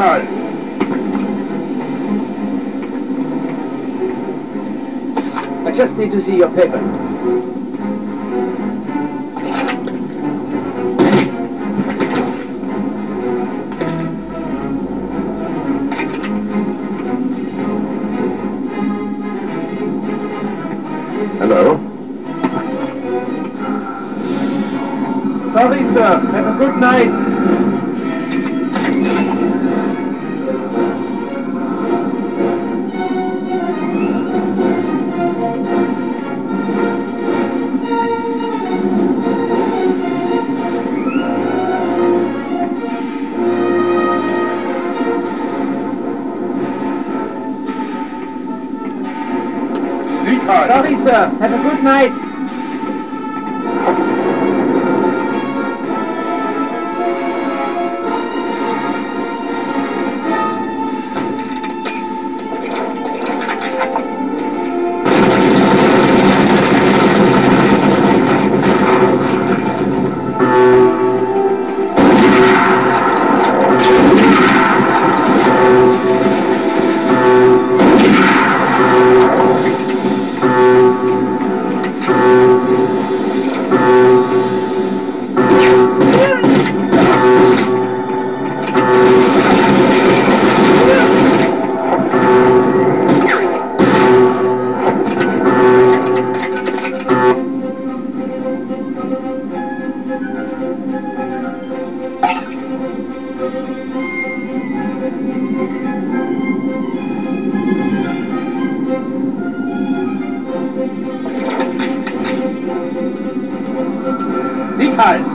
Sicherheit! I just need to see your paper. Hello? Sorry, sir. Have a good night. Sorry, sir. Have a good night. Sicherheit!